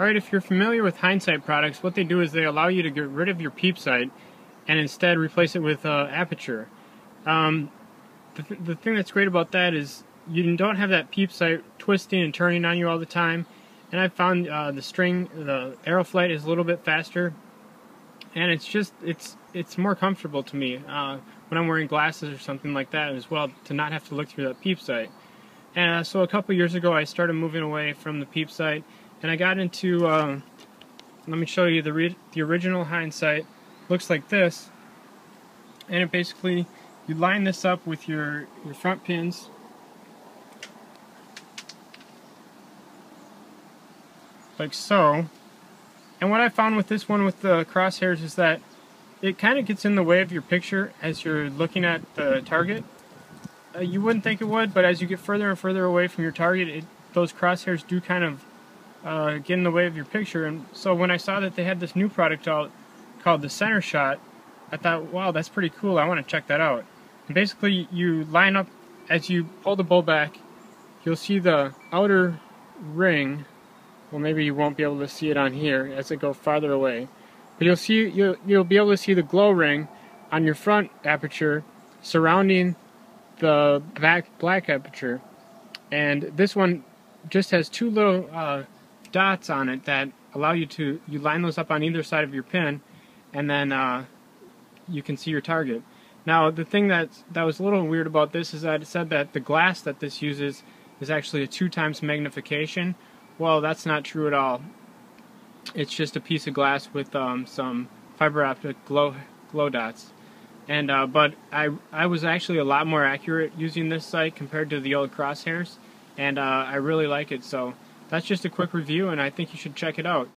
Alright, if you're familiar with hindsight products, what they do is they allow you to get rid of your peep sight and instead replace it with uh, aperture. Um, the, th the thing that's great about that is you don't have that peep sight twisting and turning on you all the time. And I found uh, the string, the arrow flight is a little bit faster, and it's just it's it's more comfortable to me uh, when I'm wearing glasses or something like that as well to not have to look through that peep sight. And uh, so a couple years ago, I started moving away from the peep sight, and I got into. Uh, let me show you the the original hindsight. Looks like this, and it basically you line this up with your your front pins. Like so. And what I found with this one with the crosshairs is that it kind of gets in the way of your picture as you're looking at the target. Uh, you wouldn't think it would, but as you get further and further away from your target, it, those crosshairs do kind of uh, get in the way of your picture. And so when I saw that they had this new product out called the Center Shot, I thought, wow, that's pretty cool. I want to check that out. And basically, you line up as you pull the bow back, you'll see the outer ring. Well, maybe you won't be able to see it on here as it go farther away, but you'll see you'll you'll be able to see the glow ring on your front aperture surrounding the back black aperture, and this one just has two little uh, dots on it that allow you to you line those up on either side of your pin, and then uh, you can see your target. Now the thing that that was a little weird about this is that it said that the glass that this uses is actually a two times magnification. Well, that's not true at all. It's just a piece of glass with um, some fiber optic glow glow dots. And uh, but I I was actually a lot more accurate using this sight compared to the old crosshairs, and uh, I really like it. So that's just a quick review, and I think you should check it out.